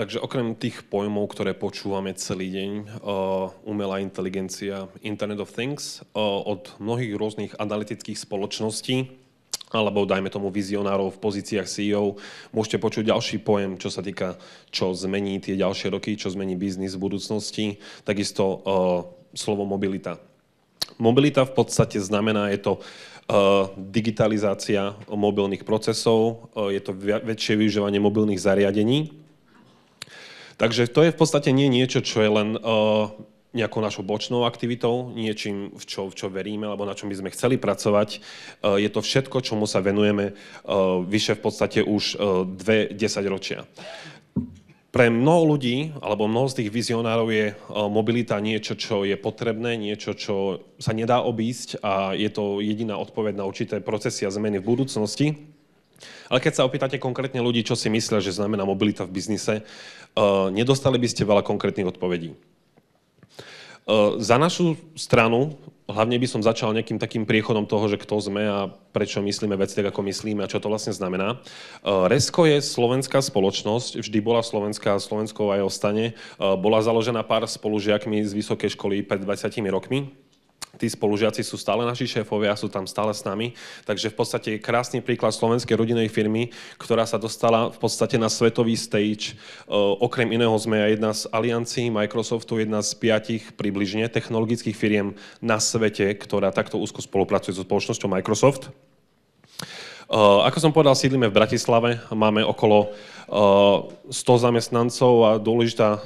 Takže okrem tých pojmov, ktoré počúvame celý deň, uh, umelá inteligencia, Internet of Things, uh, od mnohých rôznych analytických spoločností, alebo dajme tomu vizionárov v pozíciách CEO, môžete počuť ďalší pojem, čo sa týka, čo zmení tie ďalšie roky, čo zmení biznis v budúcnosti, takisto uh, slovo mobilita. Mobilita v podstate znamená, je to uh, digitalizácia mobilných procesov, uh, je to väčšie využívanie mobilných zariadení, Takže to je v podstate nie niečo, čo je len uh, nejakou našou bočnou aktivitou, niečím, v čo, v čo veríme, alebo na čom by sme chceli pracovať. Uh, je to všetko, čomu sa venujeme uh, vyše v podstate už dve desaťročia. Pre mnoho ľudí, alebo mnoho z tých vizionárov je mobilita niečo, čo je potrebné, niečo, čo sa nedá obísť a je to jediná odpoveď na určité procesy a zmeny v budúcnosti. Ale keď sa opýtate konkrétne ľudí, čo si myslia, že znamená mobilita v biznise, nedostali by ste veľa konkrétnych odpovedí. Za našu stranu, hlavne by som začal nejakým takým priechodom toho, že kto sme a prečo myslíme veci tak, ako myslíme a čo to vlastne znamená. Resko je slovenská spoločnosť, vždy bola slovenská Slovenskou aj ostane. Bola založená pár spolužiakmi z vysokej školy pred 20 rokmi tí spolužiaci sú stále naši šéfovia, sú tam stále s nami. Takže v podstate je krásny príklad slovenskej rodinej firmy, ktorá sa dostala v podstate na svetový stage. Okrem iného sme aj jedna z aliancií Microsoftu, jedna z piatich približne technologických firiem na svete, ktorá takto úzko spolupracuje so spoločnosťou Microsoft. Ako som povedal, sídlime v Bratislave, máme okolo 100 zamestnancov a dôležitá,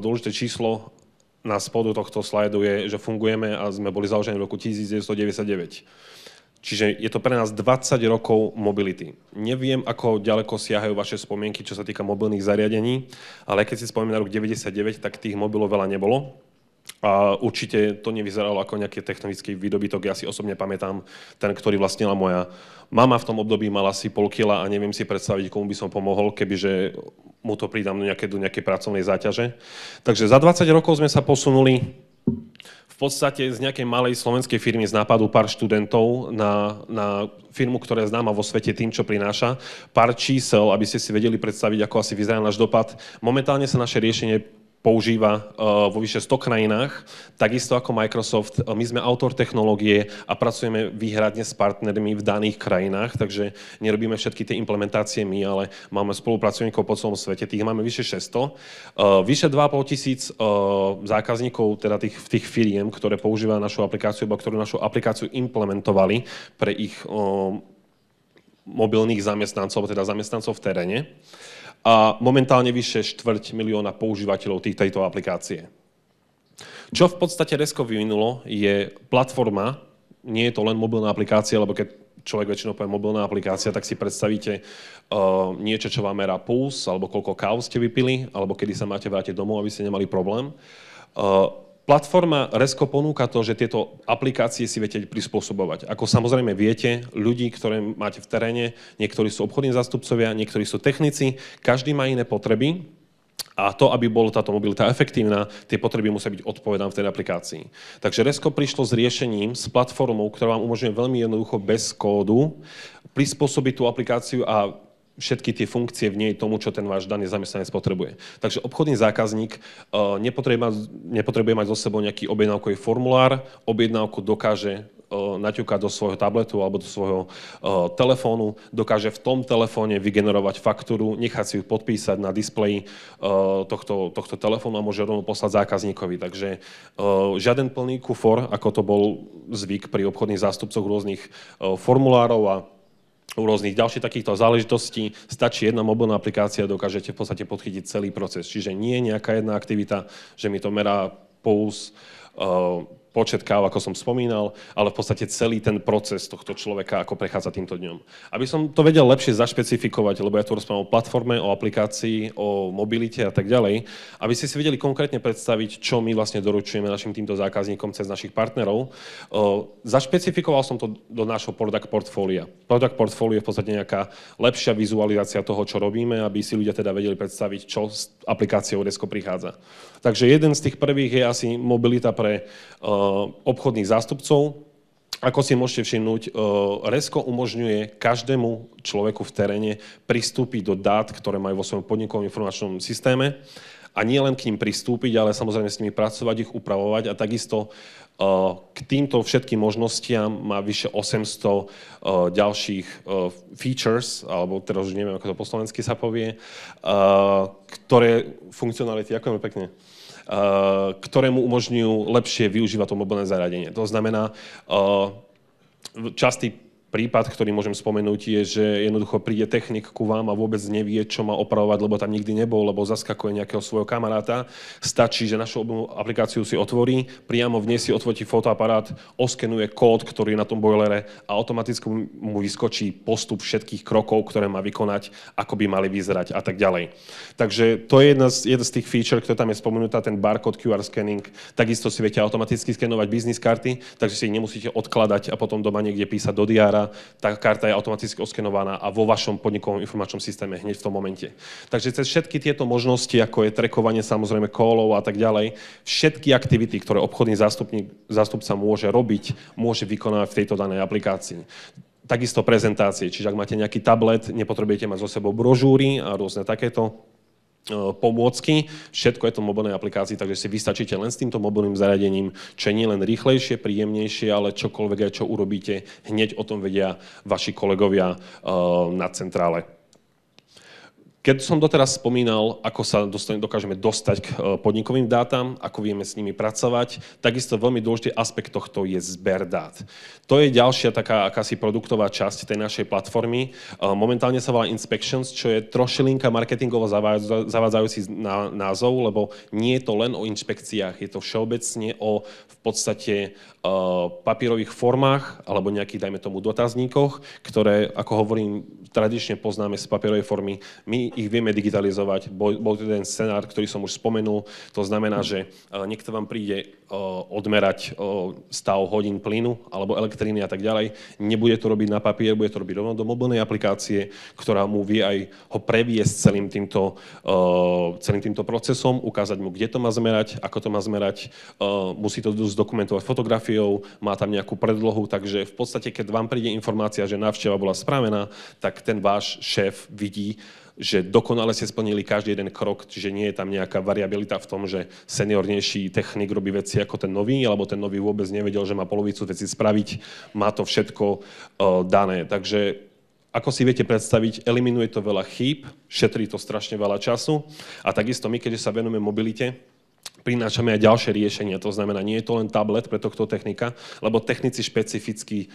dôležité číslo na spodu tohto slajdu je, že fungujeme a sme boli založení v roku 1999. Čiže je to pre nás 20 rokov mobility. Neviem, ako ďaleko siahajú vaše spomienky, čo sa týka mobilných zariadení, ale keď si spomínam na rok 99, tak tých mobilov veľa nebolo. A určite to nevyzeralo ako nejaký technologický výdobytok. Ja si osobne pamätám ten, ktorý vlastnila moja mama v tom období, mala asi pol kila a neviem si predstaviť, komu by som pomohol, kebyže mu to pridám do nejakej, do nejakej pracovnej záťaže. Takže za 20 rokov sme sa posunuli v podstate z nejakej malej slovenskej firmy z nápadu pár študentov na, na firmu, ktorá je známa vo svete tým, čo prináša. Pár čísel, aby ste si vedeli predstaviť, ako asi vyzerá náš dopad. Momentálne sa naše riešenie používa uh, vo vyše 100 krajinách, takisto ako Microsoft. Uh, my sme autor technológie a pracujeme výhradne s partnermi v daných krajinách, takže nerobíme všetky tie implementácie my, ale máme spolupracovníkov po celom svete, tých máme vyše 600. Uh, vyše 2,5 tisíc zákazníkov, teda tých, tých firiem, ktoré používajú našu aplikáciu, alebo ktorú našu aplikáciu implementovali pre ich mobilných zamestnancov, teda zamestnancov v teréne a momentálne vyše štvrť milióna používateľov tých, tejto aplikácie. Čo v podstate Resko vyvinulo je platforma, nie je to len mobilná aplikácia, lebo keď človek väčšinou povie mobilná aplikácia, tak si predstavíte uh, niečo, čo vám merá puls, alebo koľko káv ste vypili, alebo kedy sa máte vrátiť domov, aby ste nemali problém. Uh, Platforma Resko ponúka to, že tieto aplikácie si viete prispôsobovať. Ako samozrejme viete, ľudí, ktoré máte v teréne, niektorí sú obchodní zástupcovia, niektorí sú technici, každý má iné potreby a to, aby bola táto mobilita efektívna, tie potreby musia byť odpovedané v tej aplikácii. Takže Resko prišlo s riešením, s platformou, ktorá vám umožňuje veľmi jednoducho bez kódu prispôsobiť tú aplikáciu a všetky tie funkcie v nej tomu, čo ten váš daný zamestnanec potrebuje. Takže obchodný zákazník uh, nepotrebuje, mať, zo sebou nejaký objednávkový formulár, objednávku dokáže uh, naťukať do svojho tabletu alebo do svojho uh, telefónu, dokáže v tom telefóne vygenerovať faktúru, nechať si ju podpísať na displeji tohto, tohto telefónu a môže rovno poslať zákazníkovi. Takže žiaden plný kufor, ako to bol zvyk pri obchodných zástupcoch rôznych formulárov a u rôznych ďalších takýchto záležitostí stačí jedna mobilná aplikácia dokážete v podstate podchytiť celý proces. Čiže nie je nejaká jedna aktivita, že mi to merá uh, počet káv, ako som spomínal, ale v podstate celý ten proces tohto človeka, ako prechádza týmto dňom. Aby som to vedel lepšie zašpecifikovať, lebo ja tu rozprávam o platforme, o aplikácii, o mobilite a tak ďalej, aby ste si vedeli konkrétne predstaviť, čo my vlastne doručujeme našim týmto zákazníkom cez našich partnerov. Zašpecifikoval som to do nášho product portfólia. Product portfolio je v podstate nejaká lepšia vizualizácia toho, čo robíme, aby si ľudia teda vedeli predstaviť, čo s aplikáciou Desko prichádza. Takže jeden z tých prvých je asi mobilita pre uh, obchodných zástupcov. ako si môžete všimnúť, Resko umožňuje každému človeku v teréne pristúpiť do dát, ktoré majú vo svojom podnikovom informačnom systéme. A nie len k ním pristúpiť, ale samozrejme s nimi pracovať, ich upravovať. A takisto k týmto všetkým možnostiam má vyše 800 ďalších features, alebo teraz už neviem, ako to po slovensky sa povie, ktoré funkcionality, ďakujem pekne, ktoré mu umožňujú lepšie využívať to mobilné zariadenie. To znamená, častý prípad, ktorý môžem spomenúť, je, že jednoducho príde technik ku vám a vôbec nevie, čo má opravovať, lebo tam nikdy nebol, lebo zaskakuje nejakého svojho kamaráta. Stačí, že našu aplikáciu si otvorí, priamo v nej si otvorí fotoaparát, oskenuje kód, ktorý je na tom boilere a automaticky mu vyskočí postup všetkých krokov, ktoré má vykonať, ako by mali vyzerať a tak ďalej. Takže to je jedna z, jedna z tých feature, ktorá tam je spomenutá, ten barcode QR scanning. Takisto si viete automaticky skenovať business karty, takže si ich nemusíte odkladať a potom doma niekde písať do diára, tá karta je automaticky oskenovaná a vo vašom podnikovom informačnom systéme hneď v tom momente. Takže cez všetky tieto možnosti, ako je trekovanie samozrejme callov a tak ďalej, všetky aktivity, ktoré obchodný zástupca môže robiť, môže vykonávať v tejto danej aplikácii. Takisto prezentácie, čiže ak máte nejaký tablet, nepotrebujete mať so sebou brožúry a rôzne takéto pomôcky. Všetko je to v mobilnej aplikácii, takže si vystačíte len s týmto mobilným zariadením, čo nie len rýchlejšie, príjemnejšie, ale čokoľvek aj čo urobíte, hneď o tom vedia vaši kolegovia uh, na centrále. Keď som doteraz spomínal, ako sa dokážeme dostať k e, podnikovým dátam, ako vieme s nimi pracovať, takisto veľmi dôležitý aspekt tohto je zber dát. To je ďalšia taká akási produktová časť tej našej platformy. E, momentálne sa volá Inspections, čo je trošilinka marketingovo zavádzajúci názov, lebo nie je to len o inšpekciách, je to všeobecne o v podstate uh, papierových formách alebo nejakých, dajme tomu, dotazníkoch, ktoré, ako hovorím, tradične poznáme z papierovej formy. My ich vieme digitalizovať. Bol, to jeden scenár, ktorý som už spomenul. To znamená, že e, niekto vám príde e, odmerať e, stav hodín plynu alebo elektriny a tak ďalej. Nebude to robiť na papier, bude to robiť rovno do mobilnej aplikácie, ktorá mu vie aj ho previesť celým týmto, celým týmto procesom, ukázať mu, kde to má zmerať, ako to má zmerať. Musí to zdokumentovať fotografiou, má tam nejakú predlohu, takže v podstate, keď vám príde informácia, že návšteva bola spravená, tak ten váš šéf vidí, že dokonale ste splnili každý jeden krok, čiže nie je tam nejaká variabilita v tom, že seniornejší technik robí veci ako ten nový, alebo ten nový vôbec nevedel, že má polovicu veci spraviť, má to všetko uh, dané. Takže ako si viete predstaviť, eliminuje to veľa chýb, šetrí to strašne veľa času a takisto my, keďže sa venujeme mobilite, prinášame aj ďalšie riešenia. To znamená, nie je to len tablet pre tohto technika, lebo technici špecificky,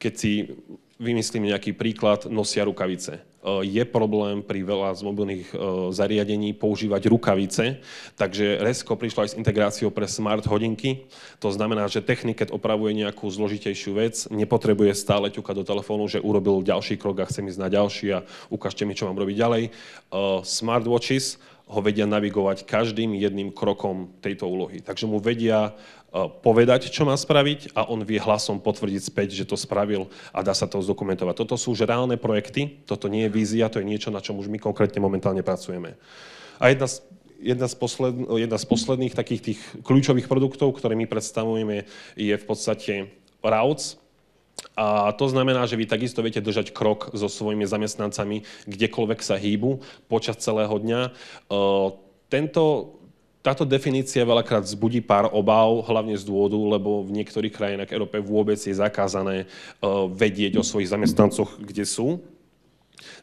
keď si vymyslím nejaký príklad, nosia rukavice. E, je problém pri veľa z mobilných e, zariadení používať rukavice, takže Resko prišlo aj s integráciou pre smart hodinky. To znamená, že technik, keď opravuje nejakú zložitejšiu vec, nepotrebuje stále ťukať do telefónu, že urobil ďalší krok a chcem ísť na ďalší a ukážte mi, čo mám robiť ďalej. E, Smartwatches ho vedia navigovať každým jedným krokom tejto úlohy. Takže mu vedia povedať, čo má spraviť a on vie hlasom potvrdiť späť, že to spravil a dá sa to zdokumentovať. Toto sú už reálne projekty, toto nie je vízia, to je niečo, na čom už my konkrétne momentálne pracujeme. A jedna z, jedna z, posled, jedna z posledných takých tých kľúčových produktov, ktoré my predstavujeme, je v podstate Routes, a to znamená, že vy takisto viete držať krok so svojimi zamestnancami, kdekoľvek sa hýbu počas celého dňa. Tento táto definícia veľakrát zbudí pár obáv, hlavne z dôvodu, lebo v niektorých krajinách Európe vôbec je zakázané vedieť o svojich zamestnancoch, kde sú.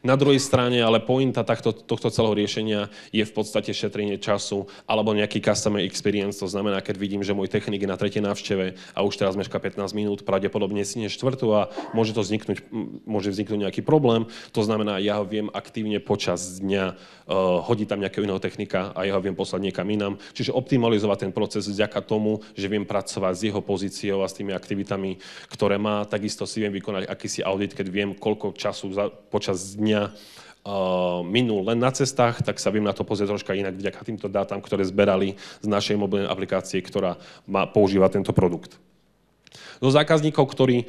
Na druhej strane ale pointa takto, tohto celého riešenia je v podstate šetrenie času alebo nejaký customer experience. To znamená, keď vidím, že môj technik je na tretej návšteve a už teraz meška 15 minút, pravdepodobne si nie štvrtú a môže to vzniknúť, môže vzniknúť nejaký problém. To znamená, ja ho viem aktívne počas dňa uh, hodiť tam nejakého iného technika a ja ho viem poslať niekam inám. Čiže optimalizovať ten proces vďaka tomu, že viem pracovať s jeho pozíciou a s tými aktivitami, ktoré má. Takisto si viem vykonať akýsi audit, keď viem, koľko času za, počas dňa uh, minul len na cestách, tak sa viem na to pozrieť troška inak vďaka týmto dátam, ktoré zberali z našej mobilnej aplikácie, ktorá má, používa tento produkt. Do zákazníkov, ktorí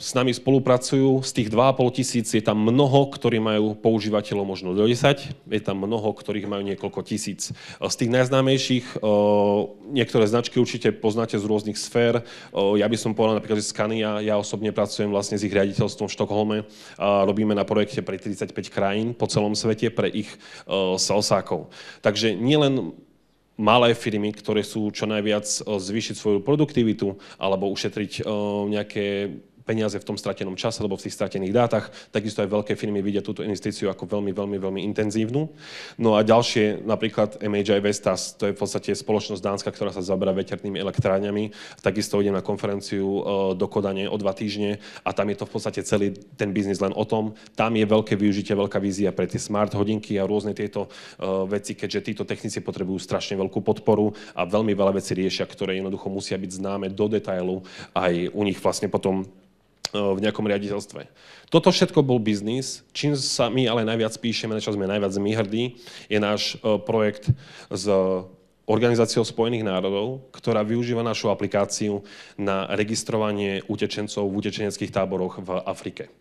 s nami spolupracujú. Z tých 2,5 tisíc je tam mnoho, ktorí majú používateľov možno do 10, je tam mnoho, ktorých majú niekoľko tisíc. Z tých najznámejších, niektoré značky určite poznáte z rôznych sfér. Ja by som povedal napríklad, že Scania, ja osobne pracujem vlastne s ich riaditeľstvom v Štokholme robíme na projekte pre 35 krajín po celom svete pre ich salsákov. Takže nielen malé firmy, ktoré sú čo najviac eh, zvýšiť svoju produktivitu alebo ušetriť eh, nejaké peniaze v tom stratenom čase alebo v tých stratených dátach. Takisto aj veľké firmy vidia túto investíciu ako veľmi, veľmi, veľmi intenzívnu. No a ďalšie, napríklad MHI Vestas, to je v podstate spoločnosť Dánska, ktorá sa zaberá veternými elektrárňami. Takisto idem na konferenciu e, do Kodane o dva týždne a tam je to v podstate celý ten biznis len o tom. Tam je veľké využitie, veľká vízia pre tie smart hodinky a rôzne tieto e, veci, keďže títo technici potrebujú strašne veľkú podporu a veľmi veľa vecí riešia, ktoré jednoducho musia byť známe do detailu aj u nich vlastne potom v nejakom riaditeľstve. Toto všetko bol biznis, čím sa my ale najviac píšeme, na čo sme najviac my hrdí, je náš projekt s Organizáciou Spojených národov, ktorá využíva našu aplikáciu na registrovanie utečencov v utečeneckých táboroch v Afrike.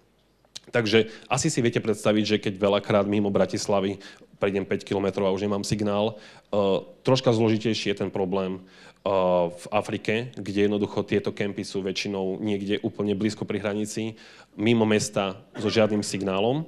Takže asi si viete predstaviť, že keď veľakrát mimo Bratislavy prejdem 5 km a už nemám signál, troška zložitejší je ten problém v Afrike, kde jednoducho tieto kempy sú väčšinou niekde úplne blízko pri hranici, mimo mesta so žiadnym signálom,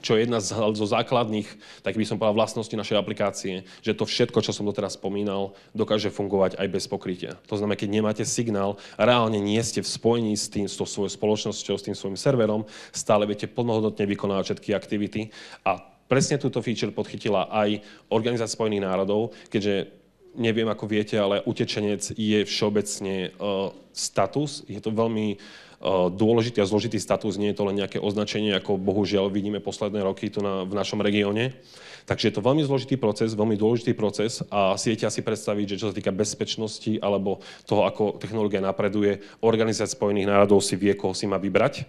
čo je jedna zo základných, tak by som povedal, vlastností našej aplikácie, že to všetko, čo som doteraz spomínal, dokáže fungovať aj bez pokrytia. To znamená, keď nemáte signál, reálne nie ste v spojení s tým, s tou svojou spoločnosťou, s tým svojim serverom, stále viete plnohodnotne vykonávať všetky aktivity a presne túto feature podchytila aj Organizácia Spojených národov, keďže neviem, ako viete, ale utečenec je všeobecne uh, status. Je to veľmi uh, dôležitý a zložitý status, nie je to len nejaké označenie, ako bohužiaľ vidíme posledné roky tu na, v našom regióne. Takže je to veľmi zložitý proces, veľmi dôležitý proces a si viete asi predstaviť, že čo sa týka bezpečnosti alebo toho, ako technológia napreduje, Organizácia Spojených národov si vie, koho si má vybrať.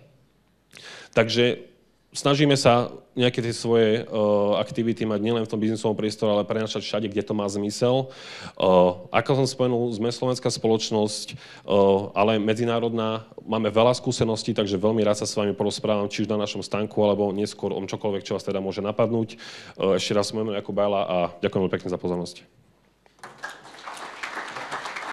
Takže snažíme sa nejaké tie svoje uh, aktivity mať nielen v tom biznisovom priestore, ale prenašať všade, kde to má zmysel. Uh, ako som spomenul, sme slovenská spoločnosť, uh, ale medzinárodná. Máme veľa skúseností, takže veľmi rád sa s vami porozprávam, či už na našom stánku, alebo neskôr o čokoľvek, čo vás teda môže napadnúť. Uh, ešte raz som Jakub Bajla a ďakujem veľmi pekne za pozornosť.